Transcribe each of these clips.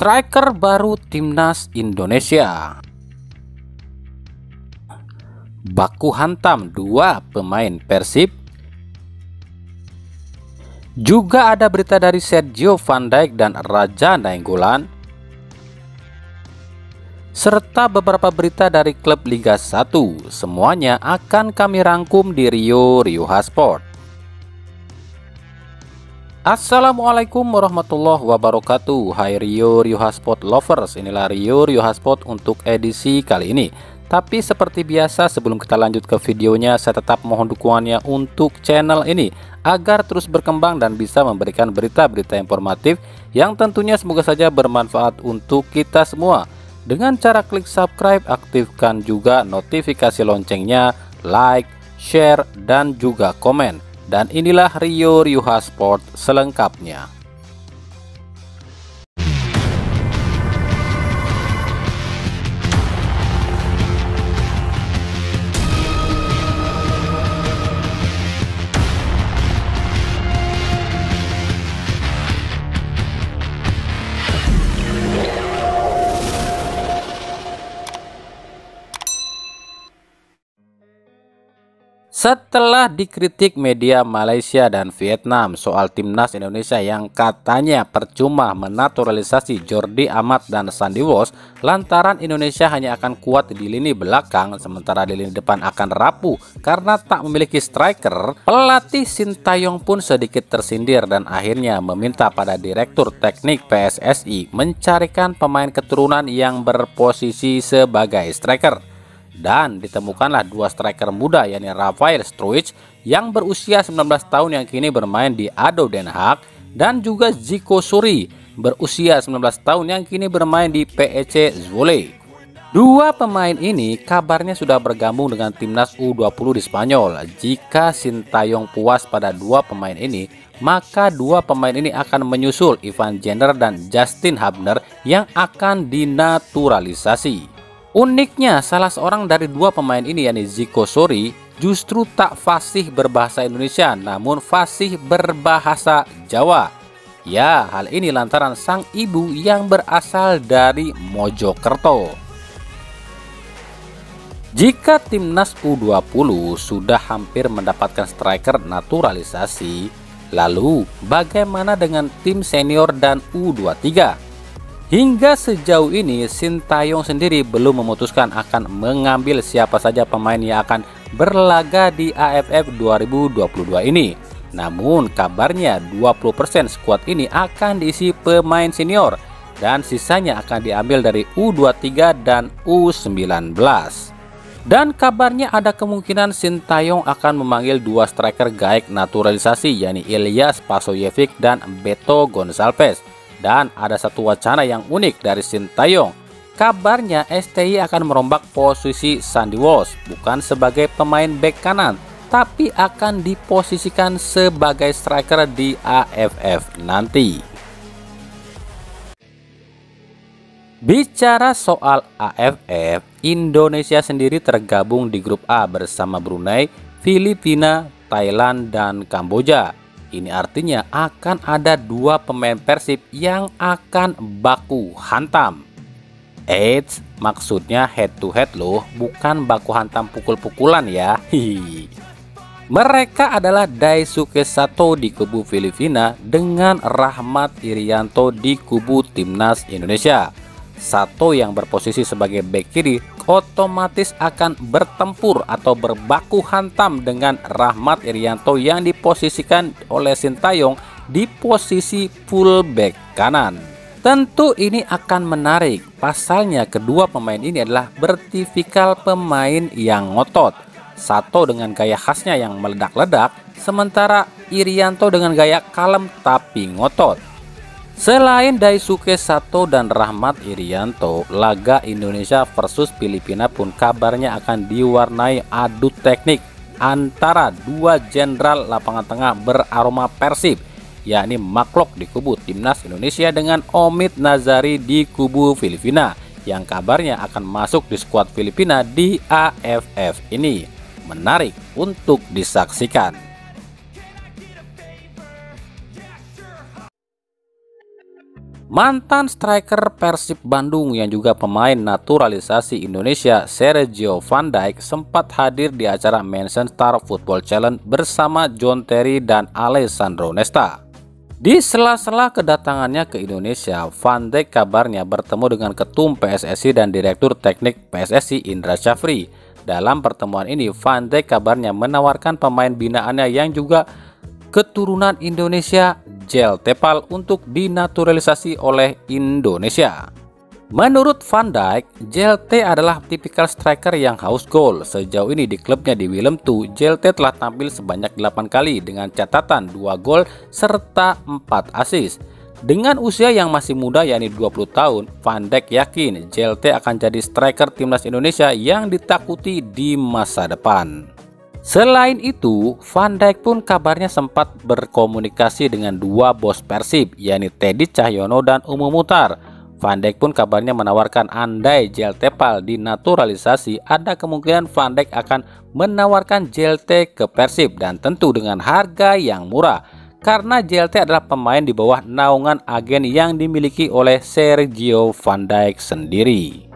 striker baru timnas Indonesia. Baku hantam dua pemain Persib. Juga ada berita dari Sergio Van Dijk dan Raja Nainggolan. Serta beberapa berita dari klub Liga 1. Semuanya akan kami rangkum di Rio Ryuha Sport. Assalamualaikum warahmatullahi wabarakatuh. Hai Rio Rio Sport Lovers Inilah Rio Rio Sport untuk edisi kali ini. Tapi seperti biasa sebelum kita lanjut ke videonya Saya tetap mohon dukungannya untuk channel ini Agar terus berkembang dan bisa memberikan berita-berita informatif Yang tentunya semoga saja bermanfaat untuk kita semua. Dengan cara klik subscribe Aktifkan juga notifikasi loncengnya Like, share, dan juga komen dan inilah Rio Ryuha Sport selengkapnya. Setelah dikritik media Malaysia dan Vietnam soal timnas Indonesia yang katanya percuma menaturalisasi Jordi Amat dan Sandy Walsh lantaran Indonesia hanya akan kuat di lini belakang sementara di lini depan akan rapuh karena tak memiliki striker, pelatih Sintayong pun sedikit tersindir dan akhirnya meminta pada Direktur Teknik PSSI mencarikan pemain keturunan yang berposisi sebagai striker dan ditemukanlah dua striker muda yakni Rafael Struij yang berusia 19 tahun yang kini bermain di ADO Den Haag dan juga Ziko Suri berusia 19 tahun yang kini bermain di PEC Zwolle. Dua pemain ini kabarnya sudah bergabung dengan timnas U20 di Spanyol. Jika Sintayong puas pada dua pemain ini, maka dua pemain ini akan menyusul Ivan Jenner dan Justin Hubner yang akan dinaturalisasi. Uniknya, salah seorang dari dua pemain ini yakni Ziko Sori justru tak fasih berbahasa Indonesia namun fasih berbahasa Jawa. Ya, hal ini lantaran sang ibu yang berasal dari Mojokerto. Jika timnas U20 sudah hampir mendapatkan striker naturalisasi, lalu bagaimana dengan tim senior dan U23? Hingga sejauh ini Sintayong sendiri belum memutuskan akan mengambil siapa saja pemain yang akan berlaga di AFF 2022 ini. Namun kabarnya 20% skuad ini akan diisi pemain senior dan sisanya akan diambil dari U23 dan U19. Dan kabarnya ada kemungkinan Sintayong akan memanggil dua striker gaek naturalisasi yakni Ilyas Pasoyevic dan Beto Gonçalves dan ada satu wacana yang unik dari Sintayong. Kabarnya STI akan merombak posisi Sandy Walsh bukan sebagai pemain back kanan, tapi akan diposisikan sebagai striker di AFF nanti. Bicara soal AFF, Indonesia sendiri tergabung di grup A bersama Brunei, Filipina, Thailand, dan Kamboja. Ini artinya akan ada dua pemain Persib yang akan baku hantam. Eits, maksudnya head to head loh, bukan baku hantam pukul-pukulan ya. Hihi. Mereka adalah Daisuke Sato di kubu Filipina dengan Rahmat Irianto di kubu Timnas Indonesia. Sato yang berposisi sebagai back kiri otomatis akan bertempur atau berbaku hantam dengan Rahmat Irianto yang diposisikan oleh Sintayong di posisi fullback kanan. Tentu ini akan menarik, pasalnya kedua pemain ini adalah bertifikal pemain yang ngotot. Sato dengan gaya khasnya yang meledak-ledak, sementara Irianto dengan gaya kalem tapi ngotot. Selain Daisuke Sato dan Rahmat Irianto, laga Indonesia versus Filipina pun kabarnya akan diwarnai adu teknik antara dua jenderal lapangan tengah beraroma Persib, yakni Maklok di kubu Timnas Indonesia dengan Omid Nazari di kubu Filipina yang kabarnya akan masuk di skuad Filipina di AFF ini. Menarik untuk disaksikan. Mantan striker Persib Bandung yang juga pemain naturalisasi Indonesia Sergio Van Dijk sempat hadir di acara Mansion Star Football Challenge bersama John Terry dan Alessandro Nesta. Di sela-sela kedatangannya ke Indonesia, Van Dijk kabarnya bertemu dengan Ketum PSSI dan Direktur Teknik PSSI Indra Syafri. Dalam pertemuan ini, Van Dijk kabarnya menawarkan pemain binaannya yang juga keturunan Indonesia Jel Tepal untuk dinaturalisasi oleh Indonesia. Menurut Van Dijk, JLT adalah tipikal striker yang haus gol. Sejauh ini di klubnya di Willem II, JLT telah tampil sebanyak 8 kali dengan catatan 2 gol serta 4 assist. Dengan usia yang masih muda yakni 20 tahun, Van Dijk yakin JLT akan jadi striker timnas Indonesia yang ditakuti di masa depan. Selain itu, Van Dijk pun kabarnya sempat berkomunikasi dengan dua bos Persib, yakni Teddy Cahyono dan Umu Mutar. Van Dijk pun kabarnya menawarkan andai JLT Pal dinaturalisasi, ada kemungkinan Van Dijk akan menawarkan JLT ke Persib dan tentu dengan harga yang murah. Karena JLT adalah pemain di bawah naungan agen yang dimiliki oleh Sergio Van Dijk sendiri.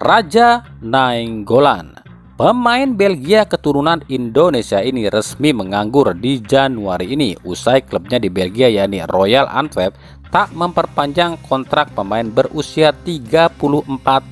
Raja Nainggolan Pemain Belgia keturunan Indonesia ini resmi menganggur di Januari ini usai klubnya di Belgia yakni Royal Antwerp tak memperpanjang kontrak pemain berusia 34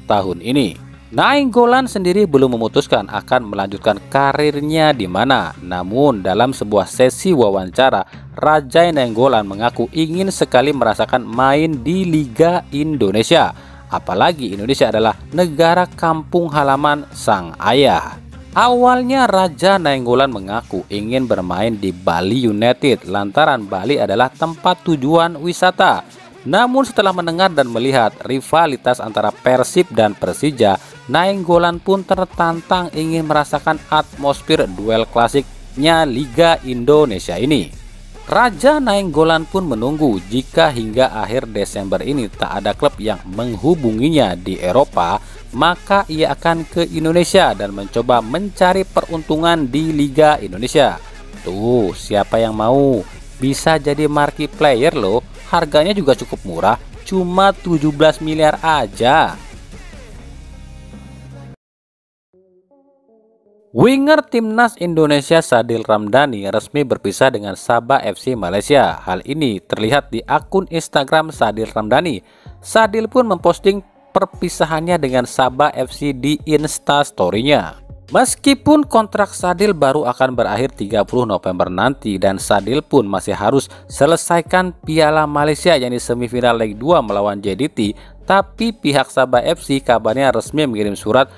tahun ini. Nainggolan sendiri belum memutuskan akan melanjutkan karirnya di mana. Namun dalam sebuah sesi wawancara, Raja Nainggolan mengaku ingin sekali merasakan main di Liga Indonesia apalagi Indonesia adalah negara kampung halaman sang ayah. Awalnya Raja Nainggolan mengaku ingin bermain di Bali United lantaran Bali adalah tempat tujuan wisata. Namun setelah mendengar dan melihat rivalitas antara Persib dan Persija, Nainggolan pun tertantang ingin merasakan atmosfer duel klasiknya Liga Indonesia ini. Raja Nainggolan pun menunggu jika hingga akhir Desember ini tak ada klub yang menghubunginya di Eropa, maka ia akan ke Indonesia dan mencoba mencari peruntungan di Liga Indonesia. Tuh, siapa yang mau? Bisa jadi marquee player loh, harganya juga cukup murah, cuma 17 miliar aja. Winger timnas Indonesia Sadil Ramdhani resmi berpisah dengan Sabah FC Malaysia. Hal ini terlihat di akun Instagram Sadil Ramdhani. Sadil pun memposting perpisahannya dengan Sabah FC di Instastory-nya. Meskipun kontrak Sadil baru akan berakhir 30 November nanti dan Sadil pun masih harus selesaikan Piala Malaysia yang di semifinal leg 2 melawan JDT, tapi pihak Sabah FC kabarnya resmi mengirim surat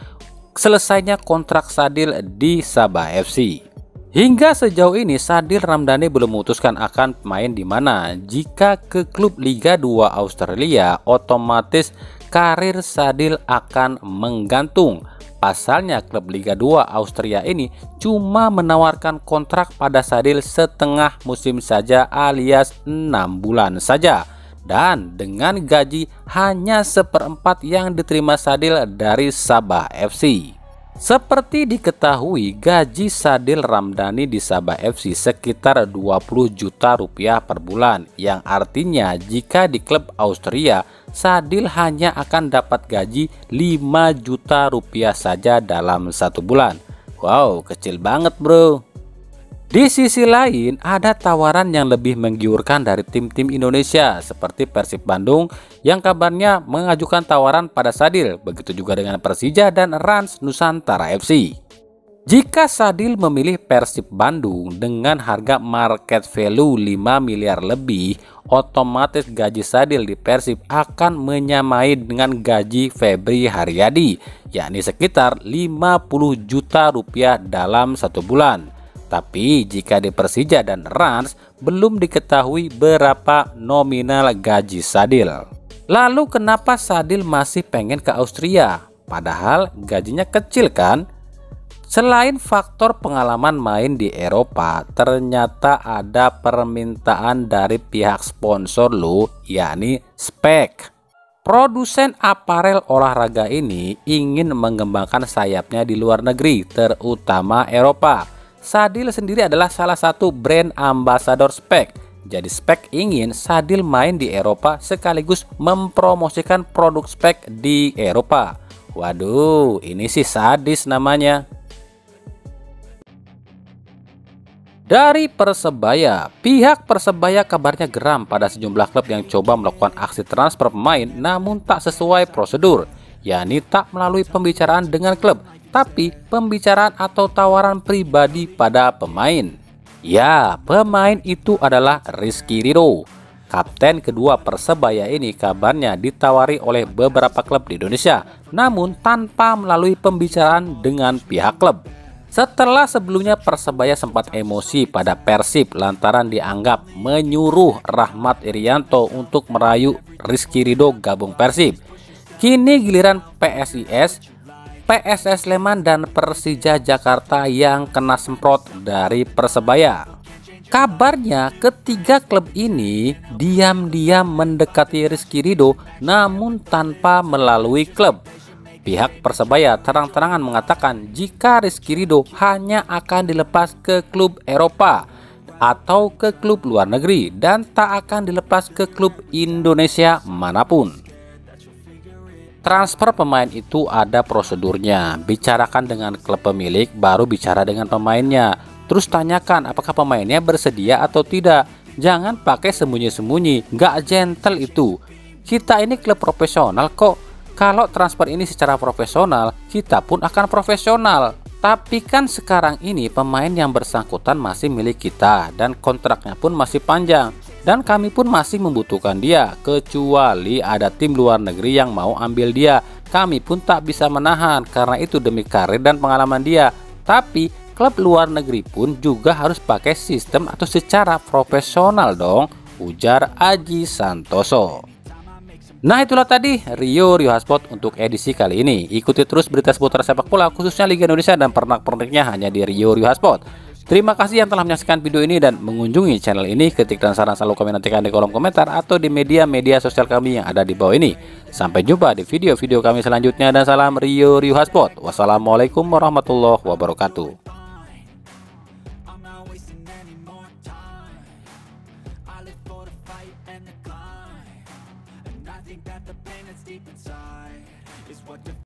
selesainya kontrak Sadil di Sabah FC. Hingga sejauh ini Sadil Ramdhani belum memutuskan akan main di mana. Jika ke klub Liga 2 Australia, otomatis karir Sadil akan menggantung. Pasalnya klub Liga 2 Austria ini cuma menawarkan kontrak pada Sadil setengah musim saja alias 6 bulan saja dan dengan gaji hanya seperempat yang diterima Sadil dari Sabah FC. Seperti diketahui, gaji Sadil Ramdhani di Sabah FC sekitar 20 juta rupiah per bulan, yang artinya jika di klub Austria, Sadil hanya akan dapat gaji 5 juta rupiah saja dalam satu bulan. Wow, kecil banget bro. Di sisi lain, ada tawaran yang lebih menggiurkan dari tim-tim Indonesia seperti Persib Bandung yang kabarnya mengajukan tawaran pada Sadil, begitu juga dengan Persija dan Rans Nusantara FC. Jika Sadil memilih Persib Bandung dengan harga market value 5 miliar lebih, otomatis gaji Sadil di Persib akan menyamai dengan gaji Febri Haryadi, yakni sekitar 50 juta rupiah dalam satu bulan. Tapi jika di Persija dan Rans belum diketahui berapa nominal gaji Sadil. Lalu kenapa Sadil masih pengen ke Austria? Padahal gajinya kecil kan? Selain faktor pengalaman main di Eropa, ternyata ada permintaan dari pihak sponsor lo, yakni spek. Produsen aparel olahraga ini ingin mengembangkan sayapnya di luar negeri, terutama Eropa. Sadil sendiri adalah salah satu brand ambassador Spek. Jadi Spek ingin Sadil main di Eropa sekaligus mempromosikan produk Spek di Eropa. Waduh, ini sih sadis namanya. Dari Persebaya, pihak Persebaya kabarnya geram pada sejumlah klub yang coba melakukan aksi transfer pemain namun tak sesuai prosedur, yakni tak melalui pembicaraan dengan klub, tapi pembicaraan atau tawaran pribadi pada pemain. Ya, pemain itu adalah Rizky Ridho. Kapten kedua Persebaya ini kabarnya ditawari oleh beberapa klub di Indonesia, namun tanpa melalui pembicaraan dengan pihak klub. Setelah sebelumnya Persebaya sempat emosi pada Persib lantaran dianggap menyuruh Rahmat Irianto untuk merayu Rizky Ridho gabung Persib. Kini giliran PSIS, PSS Sleman dan Persija Jakarta yang kena semprot dari Persebaya. Kabarnya ketiga klub ini diam-diam mendekati Rizky Ridho namun tanpa melalui klub. Pihak Persebaya terang-terangan mengatakan jika Rizky Ridho hanya akan dilepas ke klub Eropa atau ke klub luar negeri dan tak akan dilepas ke klub Indonesia mana pun. Transfer pemain itu ada prosedurnya. Bicarakan dengan klub pemilik, baru bicara dengan pemainnya. Terus tanyakan apakah pemainnya bersedia atau tidak. Jangan pakai sembunyi-sembunyi, gak gentle itu. Kita ini klub profesional kok kalau transfer ini secara profesional, kita pun akan profesional. Tapi kan sekarang ini pemain yang bersangkutan masih milik kita dan kontraknya pun masih panjang. Dan kami pun masih membutuhkan dia, kecuali ada tim luar negeri yang mau ambil dia. Kami pun tak bisa menahan karena itu demi karir dan pengalaman dia. Tapi klub luar negeri pun juga harus pakai sistem atau secara profesional dong, ujar Aji Santoso. Nah itulah tadi Rio Rio Haspot untuk edisi kali ini. Ikuti terus berita seputar sepak bola khususnya Liga Indonesia dan pernak-perniknya hanya di Rio Rio Haspot. Terima kasih yang telah menyaksikan video ini dan mengunjungi channel ini. Ketik dan saran selalu kami nantikan di kolom komentar atau di media-media sosial kami yang ada di bawah ini. Sampai jumpa di video-video kami selanjutnya dan salam Rio Rio Haspot. Wassalamualaikum warahmatullahi wabarakatuh.